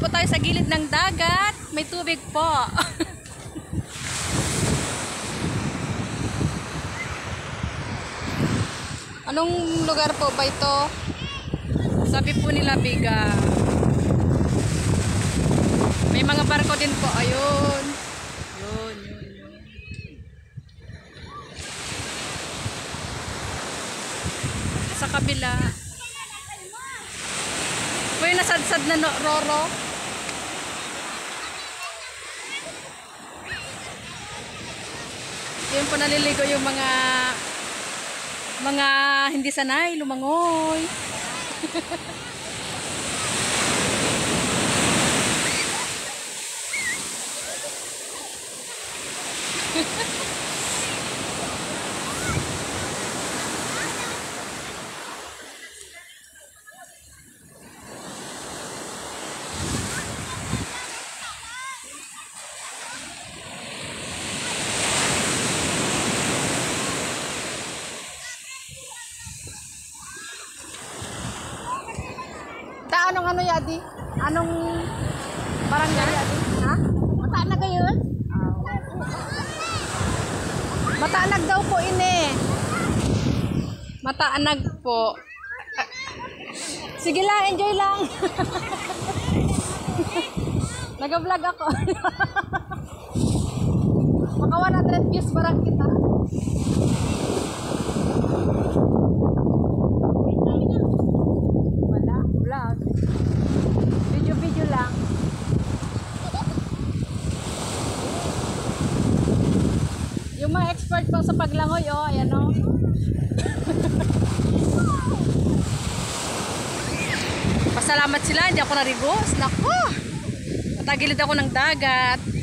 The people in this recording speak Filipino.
po tayo sa gilid ng dagat. May tubig po. Anong lugar po ba ito? Sabi po nila Biga. May mga barko din po. Ayun. Yun, yun, yun. Sa kabila. Nasadsad na no- roro. Yun po naliligo yung mga mga hindi sanay, lumangoy. Ta anong ano yadi? Anong barangay yadi? Ha? Mata na gayon? Mataanag daw po ini. Mataanag po. Sige lang, enjoy lang. Nag-vlog ako. Maka 100 views barang kita. Yung mga expert po sa paglangoy, oh, ayan oh. Pasalamat sila, hindi ako narigos. Nako! Natagilid ako ng dagat.